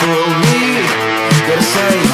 For me. Gotta say.